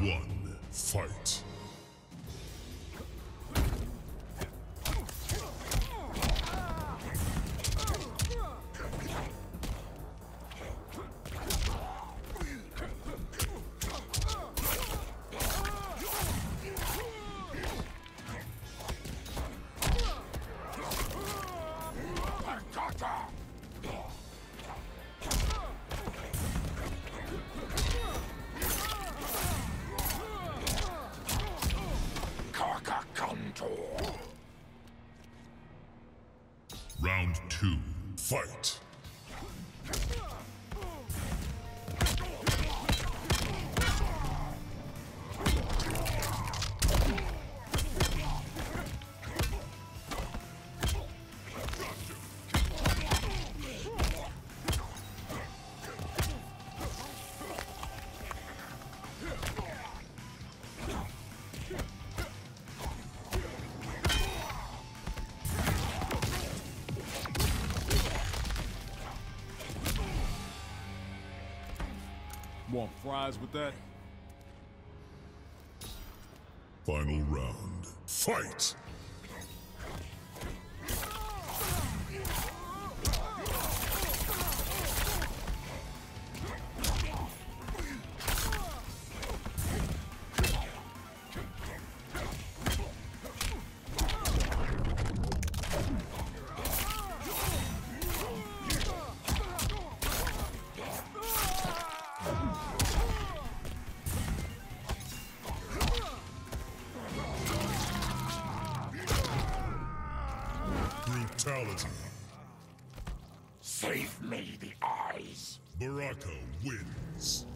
one, fight. Round two, fight. Want fries with that? Final round, fight. Brutality. Save me the eyes. Baraka wins.